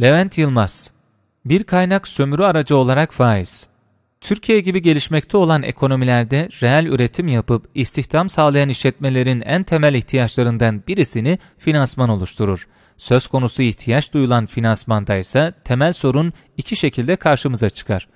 Levent Yılmaz Bir kaynak sömürü aracı olarak faiz. Türkiye gibi gelişmekte olan ekonomilerde reel üretim yapıp istihdam sağlayan işletmelerin en temel ihtiyaçlarından birisini finansman oluşturur. Söz konusu ihtiyaç duyulan finansmanda ise temel sorun iki şekilde karşımıza çıkar.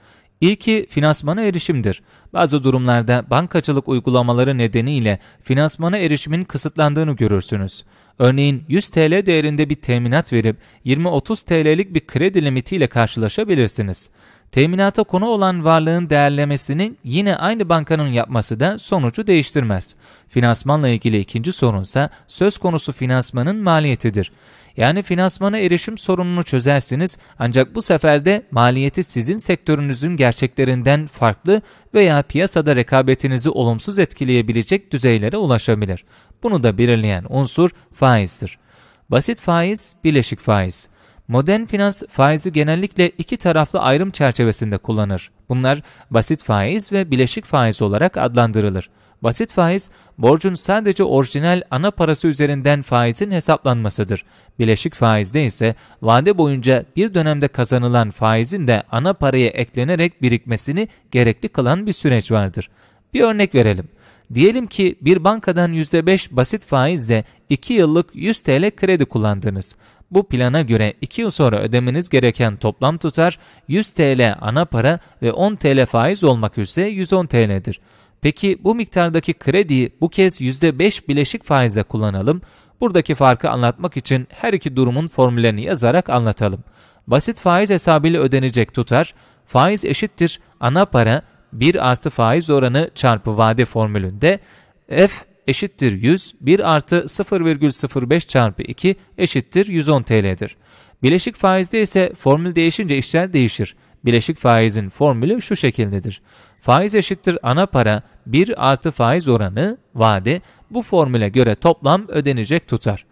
İlki finansmana erişimdir. Bazı durumlarda bankacılık uygulamaları nedeniyle finansmana erişimin kısıtlandığını görürsünüz. Örneğin 100 TL değerinde bir teminat verip 20-30 TL'lik bir kredi limitiyle karşılaşabilirsiniz. Teminata konu olan varlığın değerlemesini yine aynı bankanın yapması da sonucu değiştirmez. Finansmanla ilgili ikinci sorunsa söz konusu finansmanın maliyetidir. Yani finansmana erişim sorununu çözersiniz ancak bu sefer de maliyeti sizin sektörünüzün gerçeklerinden farklı veya piyasada rekabetinizi olumsuz etkileyebilecek düzeylere ulaşabilir. Bunu da belirleyen unsur faizdir. Basit faiz, bileşik faiz. Modern finans faizi genellikle iki taraflı ayrım çerçevesinde kullanır. Bunlar basit faiz ve bileşik faiz olarak adlandırılır. Basit faiz, borcun sadece orijinal ana parası üzerinden faizin hesaplanmasıdır. Bileşik faizde ise vade boyunca bir dönemde kazanılan faizin de ana paraya eklenerek birikmesini gerekli kılan bir süreç vardır. Bir örnek verelim. Diyelim ki bir bankadan %5 basit faizle 2 yıllık 100 TL kredi kullandınız. Bu plana göre 2 yıl sonra ödemeniz gereken toplam tutar 100 TL ana para ve 10 TL faiz olmak üzere 110 TL'dir. Peki bu miktardaki krediyi bu kez %5 bileşik faizle kullanalım. Buradaki farkı anlatmak için her iki durumun formüllerini yazarak anlatalım. Basit faiz hesabıyla ödenecek tutar, faiz eşittir ana para 1 artı faiz oranı çarpı vade formülünde f eşittir 100, 1 artı 0,05 çarpı 2 eşittir 110 TL'dir. Bileşik faizde ise formül değişince işler değişir. Bileşik faizin formülü şu şekildedir. Faiz eşittir ana para 1 artı faiz oranı vade bu formüle göre toplam ödenecek tutar.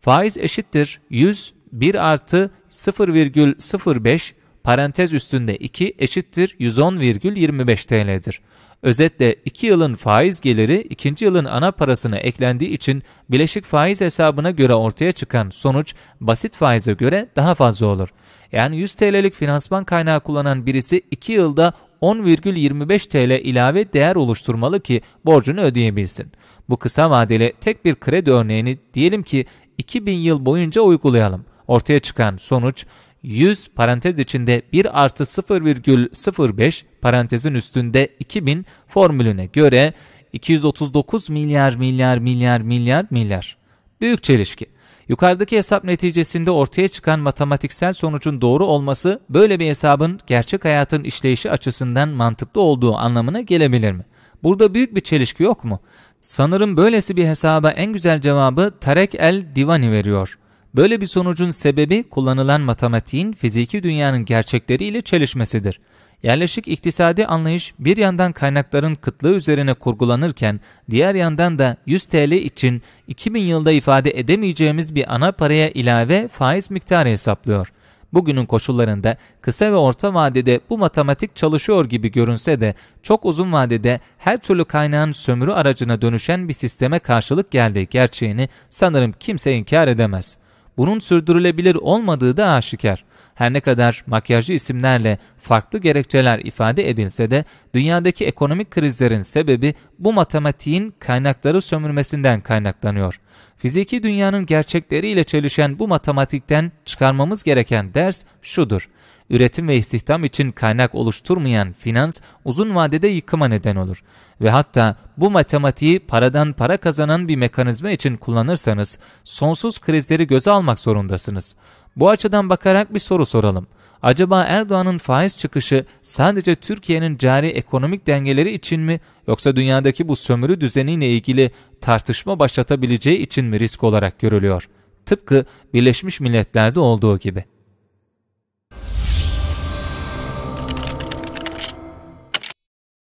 Faiz eşittir 100 1 artı 0,05 parantez üstünde 2 eşittir 110,25 TL'dir. Özetle 2 yılın faiz geliri 2. yılın ana parasına eklendiği için bileşik faiz hesabına göre ortaya çıkan sonuç basit faize göre daha fazla olur. Yani 100 TL'lik finansman kaynağı kullanan birisi 2 yılda 10,25 TL ilave değer oluşturmalı ki borcunu ödeyebilsin. Bu kısa vadeli tek bir kredi örneğini diyelim ki 2000 yıl boyunca uygulayalım. Ortaya çıkan sonuç 100 parantez içinde 1 artı 0,05 parantezin üstünde 2000 formülüne göre 239 milyar milyar milyar milyar milyar. Büyük çelişki. Yukarıdaki hesap neticesinde ortaya çıkan matematiksel sonucun doğru olması böyle bir hesabın gerçek hayatın işleyişi açısından mantıklı olduğu anlamına gelebilir mi? Burada büyük bir çelişki yok mu? Sanırım böylesi bir hesaba en güzel cevabı Tarek el Divani veriyor. Böyle bir sonucun sebebi kullanılan matematiğin fiziki dünyanın gerçekleriyle çelişmesidir. Yerleşik iktisadi anlayış bir yandan kaynakların kıtlığı üzerine kurgulanırken diğer yandan da 100 TL için 2000 yılda ifade edemeyeceğimiz bir ana paraya ilave faiz miktarı hesaplıyor. Bugünün koşullarında kısa ve orta vadede bu matematik çalışıyor gibi görünse de çok uzun vadede her türlü kaynağın sömürü aracına dönüşen bir sisteme karşılık geldiği gerçeğini sanırım kimse inkar edemez. Bunun sürdürülebilir olmadığı da aşikar. Her ne kadar makyajlı isimlerle farklı gerekçeler ifade edilse de dünyadaki ekonomik krizlerin sebebi bu matematiğin kaynakları sömürmesinden kaynaklanıyor. Fiziki dünyanın gerçekleriyle çelişen bu matematikten çıkarmamız gereken ders şudur. Üretim ve istihdam için kaynak oluşturmayan finans uzun vadede yıkıma neden olur. Ve hatta bu matematiği paradan para kazanan bir mekanizma için kullanırsanız sonsuz krizleri göze almak zorundasınız. Bu açıdan bakarak bir soru soralım. Acaba Erdoğan'ın faiz çıkışı sadece Türkiye'nin cari ekonomik dengeleri için mi yoksa dünyadaki bu sömürü düzeniyle ilgili tartışma başlatabileceği için mi risk olarak görülüyor? Tıpkı Birleşmiş Milletler'de olduğu gibi.